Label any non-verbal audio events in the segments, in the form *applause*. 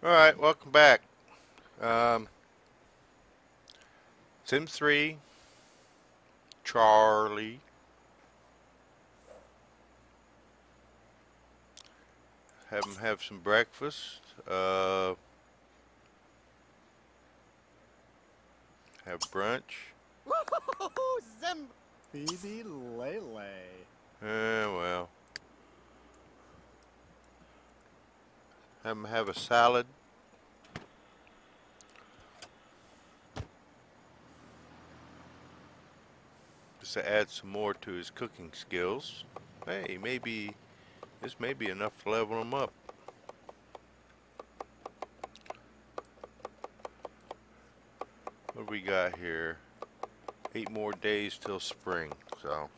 Alright, welcome back. Um, Sims 3, Charlie. Have them have some breakfast. Uh, have brunch. *laughs* Woo-hoo-hoo-hoo, Zim. Phoebe Lele. Eh, well. Have him have a salad. Just to add some more to his cooking skills. Hey, maybe this may be enough to level him up. What we got here? Eight more days till spring, so.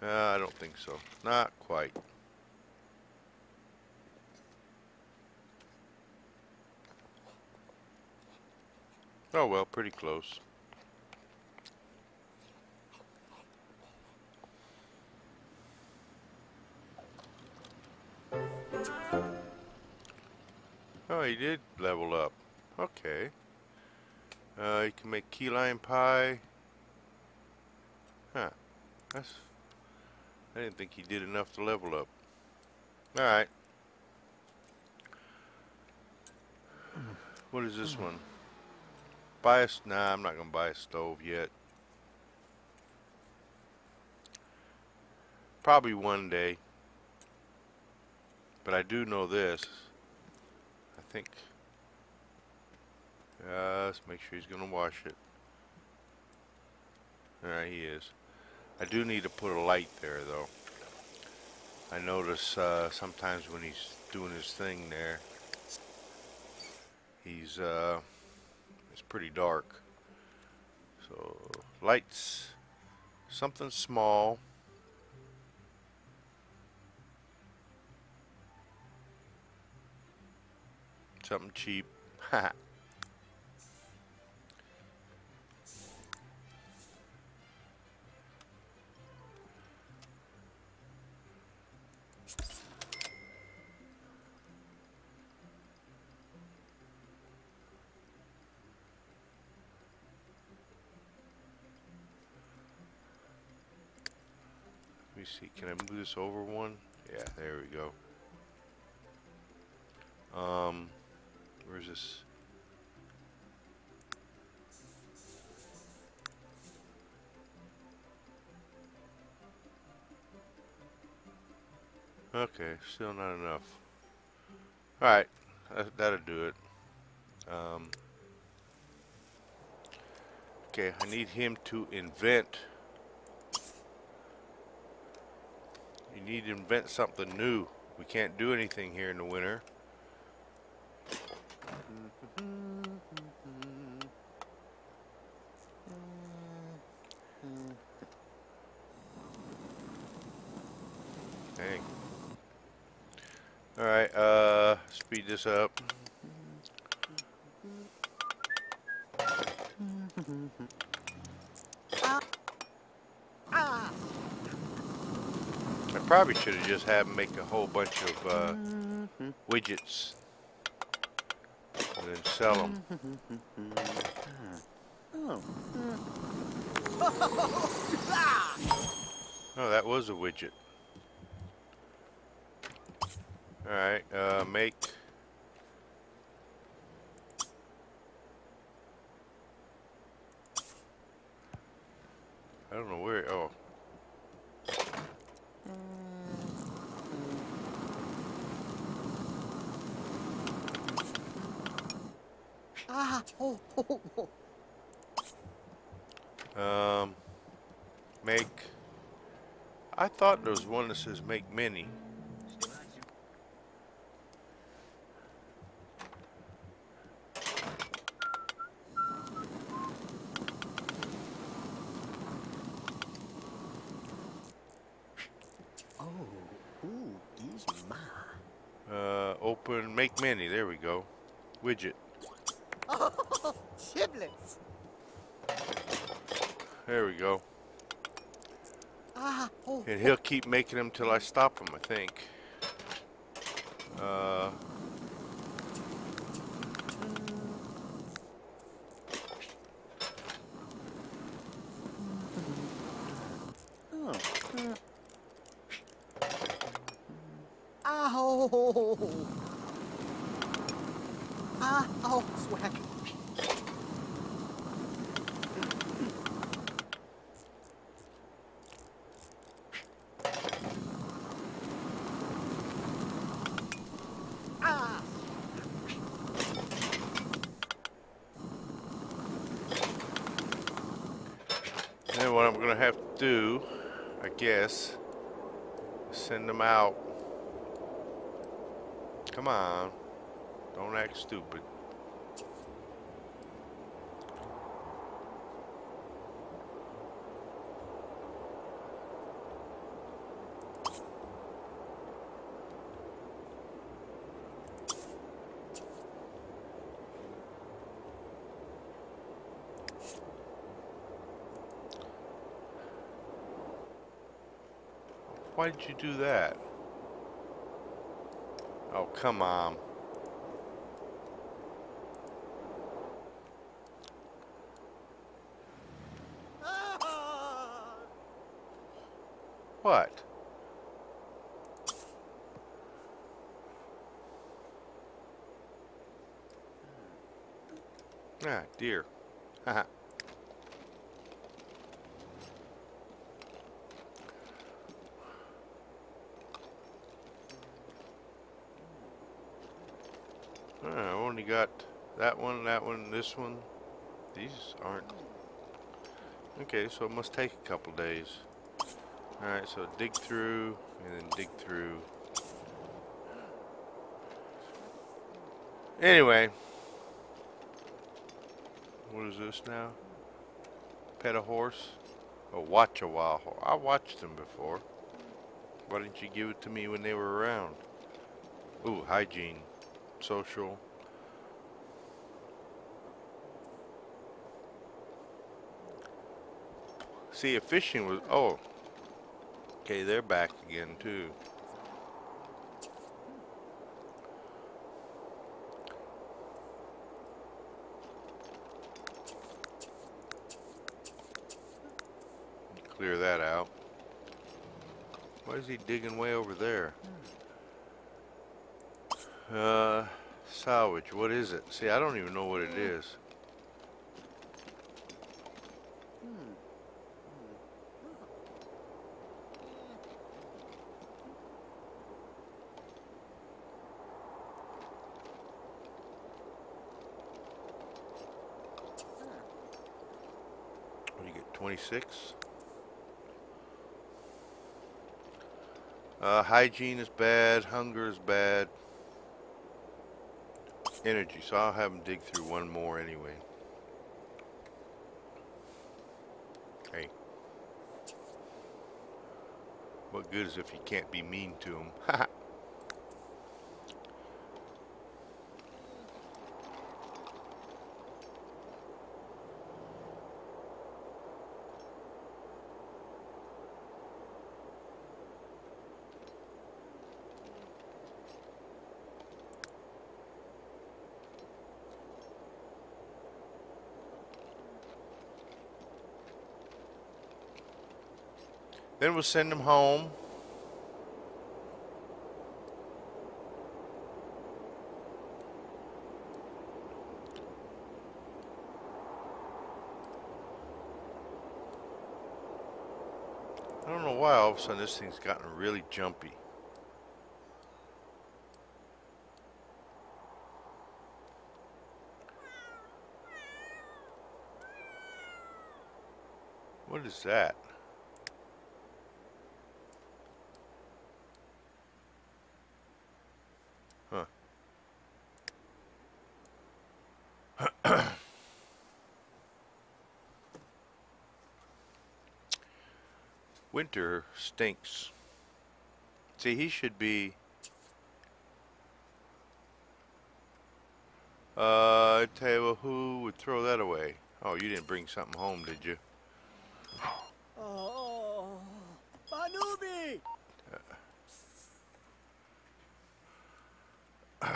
Uh, I don't think so. Not quite. Oh well, pretty close. Oh, he did level up. Okay. Uh, you can make key lime pie. Huh. That's... I didn't think he did enough to level up. Alright. What is this one? Buy a... Nah, I'm not going to buy a stove yet. Probably one day. But I do know this. I think... Uh, let's make sure he's going to wash it. Alright, he is. I do need to put a light there, though. I notice uh, sometimes when he's doing his thing there, he's uh, it's pretty dark. So lights, something small. Something cheap. *laughs* me see, can I move this over one? Yeah, there we go. Um, where's this? Okay, still not enough. Alright, that, that'll do it. Um, okay, I need him to invent You need to invent something new. We can't do anything here in the winter. Dang. Alright, uh, speed this up. I probably should have just had him make a whole bunch of uh, widgets and then sell them. Oh. *laughs* Oh, that was a widget. Alright, uh, make... I don't know where, oh. Ah, oh, oh, oh. Um, make... I thought there was one that says make many. Oh, ooh, these ma. Uh, open, make many, there we go. Widget. Oh, *laughs* giblets. There we go. Ah, oh. And he'll keep making them till I stop him, I think. Uh, Ow! Ah, oh, swag. And what I'm gonna have to do, I guess, send them out. Come on. Don't act stupid. Why did you do that? Oh, come on. What? Ah, dear. Haha. *laughs* Ah, I only got that one, that one, this one. These aren't. Okay, so it must take a couple days. Alright, so dig through, and then dig through. Anyway. What is this now? Pet a horse? Or watch a wild horse. I watched them before. Why didn't you give it to me when they were around? Ooh, hygiene. Social. See, if fishing was... Oh. Okay, they're back again, too. Clear that out. Why is he digging way over there? Uh, salvage, what is it? See, I don't even know what it is. 26? Uh, hygiene is bad, hunger is bad. Energy, so I'll have them dig through one more anyway. Hey. What good is if you can't be mean to them? *laughs* Then we'll send them home. I don't know why all of a sudden this thing's gotten really jumpy. What is that? Winter stinks. See, he should be. Uh, I tell you who would throw that away? Oh, you didn't bring something home, did you? Oh, Banubi! *sighs*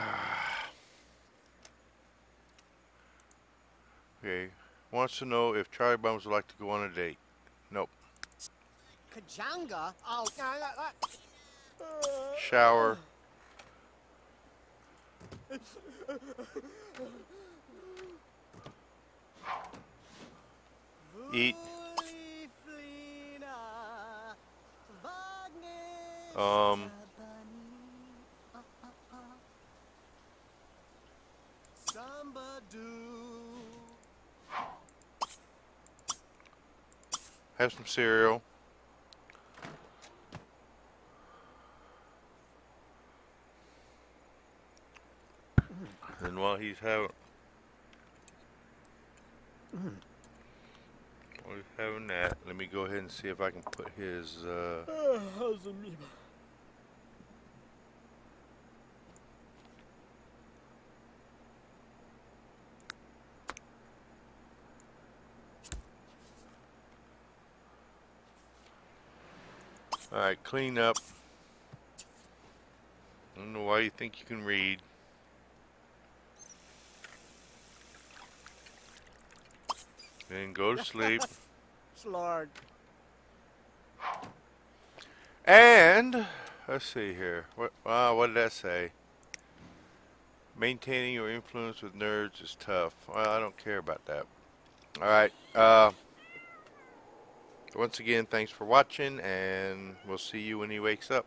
Okay. Wants to know if Charlie Bums would like to go on a date. Nope. Oh, no. Shower. Eat. Um. Have some cereal. He's having while he's having that, let me go ahead and see if I can put his uh, Alright, clean up. I don't know why you think you can read. Then go to sleep. *laughs* Slard. And let's see here. What uh, what did that say? Maintaining your influence with nerds is tough. Well, I don't care about that. All right. Uh, once again, thanks for watching, and we'll see you when he wakes up.